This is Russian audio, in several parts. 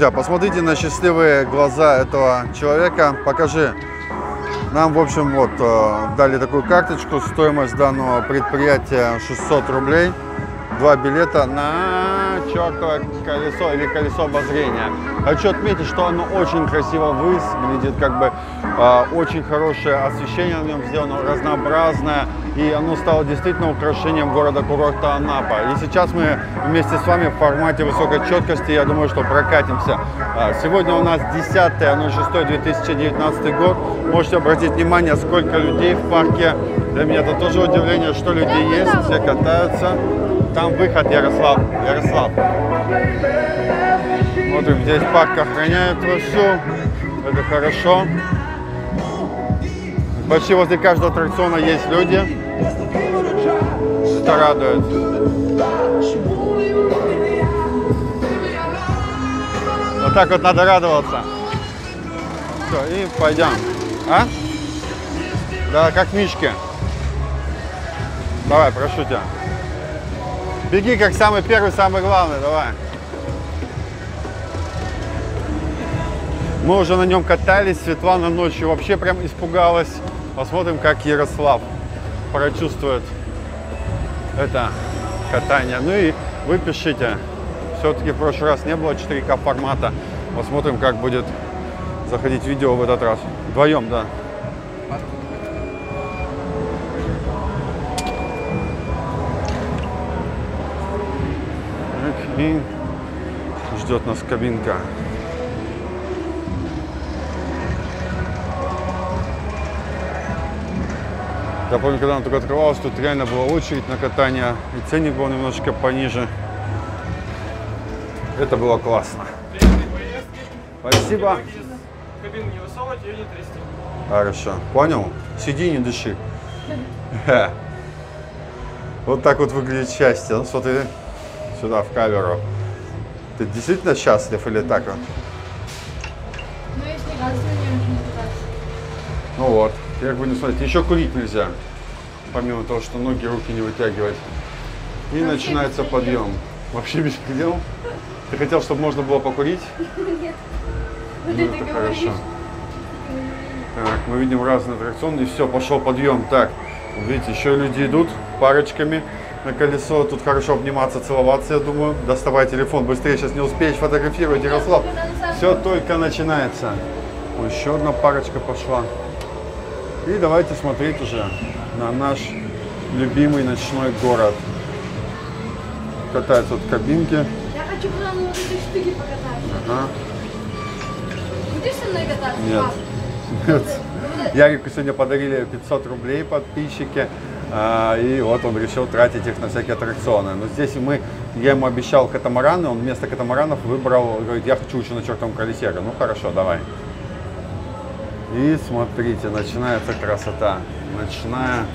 Друзья, посмотрите на счастливые глаза этого человека. Покажи. Нам, в общем, вот э, дали такую карточку. Стоимость данного предприятия 600 рублей. Два билета на чертово колесо или колесо обозрения. Хочу отметить, что оно очень красиво выглядит, как бы э, очень хорошее освещение на нем сделано, разнообразное. И оно стало действительно украшением города-курорта Анапа. И сейчас мы вместе с вами в формате высокой четкости, я думаю, что прокатимся. А, Сегодня у нас 10.06.2019 год. Можете обратить внимание, сколько людей в парке. Для меня это тоже удивление, что людей есть, все катаются. Там выход Ярослав. Ярослав. Смотрим, здесь парк охраняют вовсю. Это хорошо. Почти возле каждого аттракциона есть люди. Это радует. Вот так вот надо радоваться. Все, и пойдем. А? Да, как Мишки. Давай, прошу тебя. Беги как самый первый, самый главный, давай. Мы уже на нем катались, Светлана ночью вообще прям испугалась. Посмотрим, как Ярослав прочувствует это катание. Ну и вы пишите. Все-таки в прошлый раз не было 4К формата. Посмотрим, как будет заходить видео в этот раз. Вдвоем, да. И ждет нас кабинка. Я помню, когда она только открывалась, тут реально была очередь на катание, и ценник был немножечко пониже. Это было классно. Спасибо. Кабину не высовывать, ее не трясти. Хорошо. Понял? Сиди, не дыши. Вот так вот выглядит счастье. Ну смотри сюда, в камеру. Ты действительно счастлив или так вот? Ну, если не. Ну вот, как бы не смотреть. Еще курить нельзя. Помимо того, что ноги, руки не вытягивать. И Вообще начинается подъем. Вообще беспредел? Ты хотел, чтобы можно было покурить? Нет. Ну, Ну, ты это хорошо. Так, мы видим разные аттракционы, и все, пошел подъем. Так, видите, еще люди идут парочками на колесо. Тут хорошо обниматься, целоваться, я думаю. Доставай телефон, быстрее, сейчас не успеешь фотографировать, Ярослав. Все только начинается. Ой, еще одна парочка пошла. И давайте смотреть уже на наш любимый ночной город. Катаются вот кабинки. Я хочу вот этой штуке покататься. Ага. Будешь со мной кататься? Нет. Нет. Ярику сегодня подарили 500 рублей подписчики, и вот он решил тратить их на всякие аттракционы. Но здесь мы, я ему обещал катамараны, он вместо катамаранов выбрал, говорит, я хочу еще на чертовом колесе. Ну хорошо, давай. И смотрите, начинается красота. Ночная,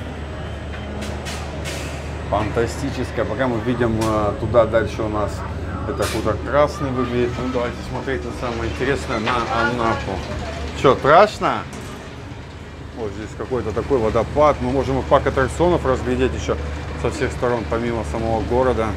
фантастическая. Пока мы видим э, туда дальше у нас это хутор красный выглядит. Ну давайте смотреть на самое интересное, на Анапу. Что, страшно? Вот здесь какой-то такой водопад. Мы можем и парк аттракционов разглядеть еще со всех сторон, помимо самого города.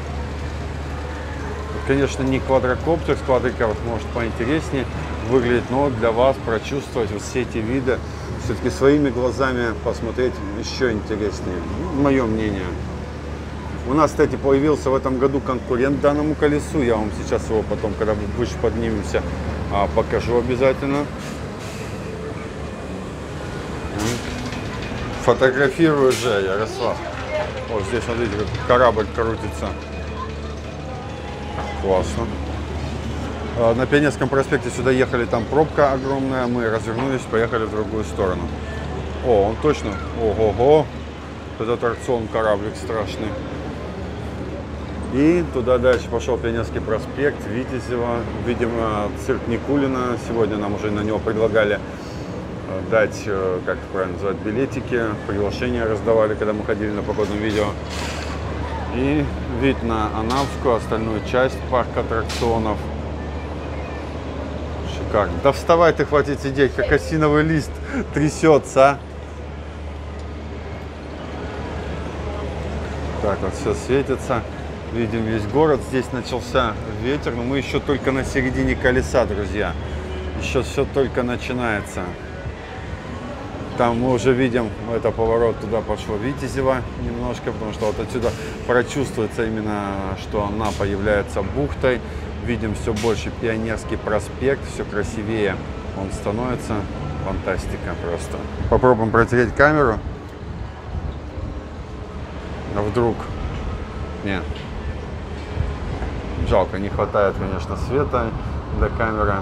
Вот, конечно, не квадрокоптер с квадриков, может поинтереснее выглядит, но для вас прочувствовать вот все эти виды, все-таки своими глазами посмотреть еще интереснее, мое мнение. У нас, кстати, появился в этом году конкурент данному колесу. Я вам сейчас его потом, когда выше поднимемся, а, покажу обязательно. Фотографирую же, Ярослав. Вот здесь, смотрите, как корабль крутится. Классно. А, На Пионерском проспекте сюда ехали, там пробка огромная. Мы развернулись, поехали в другую сторону. О, он точно. Ого-го. Этот аттракцион кораблик страшный. И туда дальше пошел Пионерский проспект, Витязева. Видимо, цирк Никулина. Сегодня нам уже на него предлагали дать, э, как это правильно называть, билетики. Приглашения раздавали, когда мы ходили на погодном видео. И вид на Анапскую, остальную часть парка аттракционов. Шикарно. Да вставай ты, хватит сидеть, как осиновый лист трясется, а. Так вот все светится. Видим весь город. Здесь начался ветер, но мы еще только на середине колеса, друзья. Еще все только начинается. Там мы уже видим, это поворот туда пошло Витязева немножко, потому что вот отсюда прочувствуется именно, что она появляется бухтой. Видим все больше Пионерский проспект, все красивее он становится. Фантастика просто. Попробуем протереть камеру. А вдруг? Нет. Жалко, не хватает, конечно, света для камеры.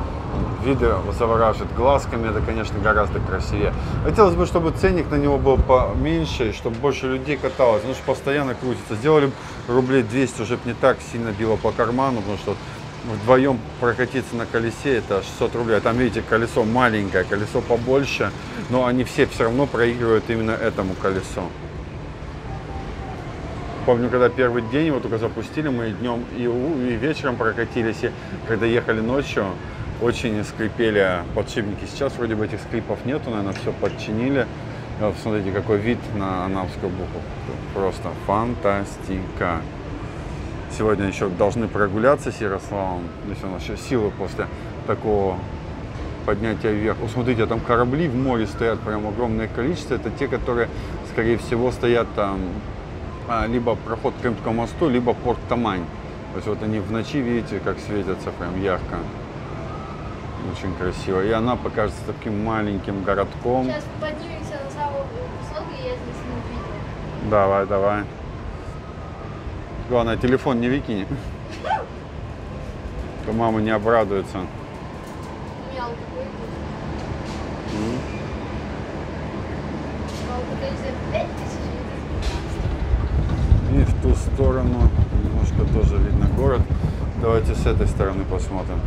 Видео завораживает глазками, это, конечно, гораздо красивее. Хотелось бы, чтобы ценник на него был поменьше, чтобы больше людей каталось, ну что постоянно крутится. Сделали рублей 200, уже не так сильно било по карману, потому что вдвоем прокатиться на колесе это 600 рублей. А там, видите, колесо маленькое, колесо побольше, но они все все равно проигрывают именно этому колесу. Помню, когда первый день его только запустили, мы днем и, и вечером прокатились, и когда ехали ночью, очень скрипели подшипники. Сейчас вроде бы этих скрипов нету, наверное, все подчинили. Вот смотрите, какой вид на Анапскую буху. Просто фантастика. Сегодня еще должны прогуляться с Ярославом, если у нас еще силы после такого поднятия вверх. О, смотрите, там корабли в море стоят прям огромное количество. Это те, которые, скорее всего, стоят там а, либо проход к Крымскому мосту, либо порт Тамань. То есть вот они в ночи, видите, как светятся прям ярко. Очень красиво. И она покажется таким маленьким городком. Сейчас поднимемся на самую высоту, и я здесь не увидел. Давай, давай. Главное, телефон не выкини. То мама не обрадуется. У меня алкоголь будет. Алкоголь за 5 тысяч. И в ту сторону немножко тоже видно город. Давайте с этой стороны посмотрим.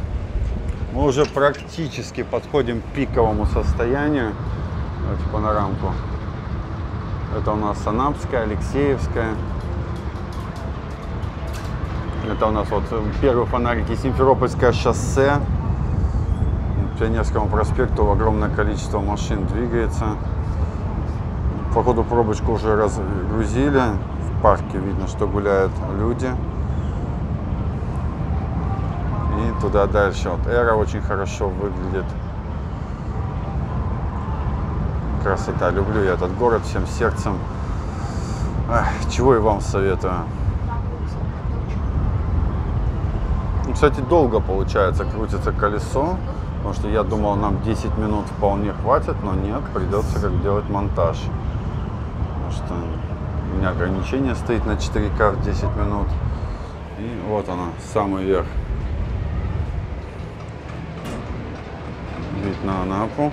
Мы уже практически подходим к пиковому состоянию. Давайте панорамку. Это у нас Анапская, Алексеевская. Это у нас вот первый фонарики Симферопольское шоссе. Пионерскому проспекту огромное количество машин двигается. Походу пробочку уже разгрузили. В парке видно, что гуляют люди. И туда дальше. Вот Эра очень хорошо выглядит. Красота. Люблю я этот город всем сердцем. Ах, чего и вам советую. Ну, Кстати, долго получается крутится колесо, потому что я думал, нам 10 минут вполне хватит, но нет, придется как делать монтаж. Потому что у меня ограничение стоит на 4К в 10 минут. И вот она, самый верх. Вид на Анапу.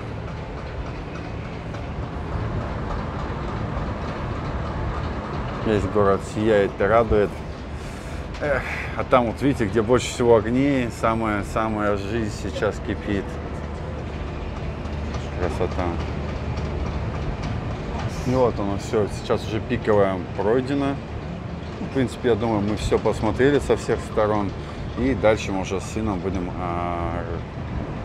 Весь город сияет и радует. Эх, а там вот видите, где больше всего огней, самая, самая жизнь сейчас кипит. Красота. Ну вот оно все, сейчас уже пиковая пройдено. В принципе, я думаю, мы все посмотрели со всех сторон. И дальше мы уже с сыном будем а,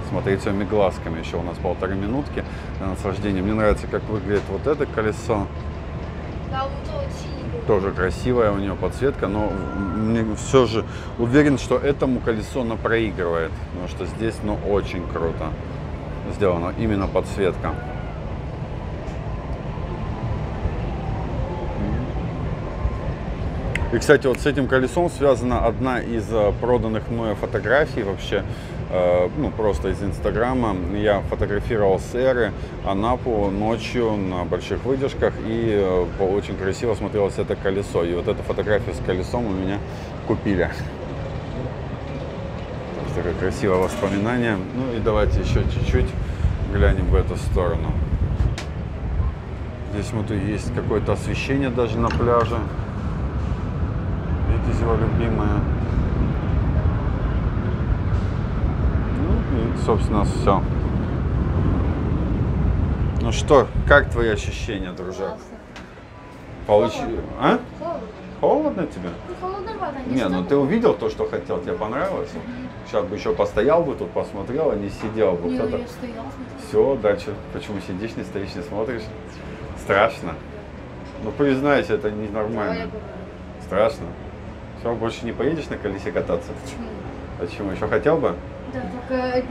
смотреть своими глазками. Еще у нас полторы минутки на наслаждение. Мне нравится, как выглядит вот это колесо. Тоже красивая у нее подсветка, но мне все же уверен, что этому колесо она проигрывает. Потому что здесь, ну, очень круто сделано. Именно подсветка. И, кстати, вот с этим колесом связана одна из э, проданных мною фотографий вообще, э, ну, просто из Инстаграма. Я фотографировал с Эры Анапу ночью на больших выдержках, и э, очень красиво смотрелось это колесо. И вот эту фотографию с колесом у меня купили. Такое красивое воспоминание. Ну и давайте еще чуть-чуть глянем в эту сторону. Здесь вот есть какое-то освещение даже на пляже. Витязева любимая. Ну и, собственно, все. Ну что, как твои ощущения, дружок? Классно. Получи... А? Холодно. Холодно тебе? Ну, холодная вода, не Не, ну ты увидел то, что хотел, тебе понравилось? Сейчас бы еще постоял бы тут, посмотрел, а не сидел бы. Не, ну, я стоял, смотрел. Все, дальше. Почему сидишь, не стоишь, не смотришь? Страшно. Ну признайся, это ненормально. Страшно. Все, больше не поедешь на колесе кататься? Почему? Почему? Еще хотел бы? Да, только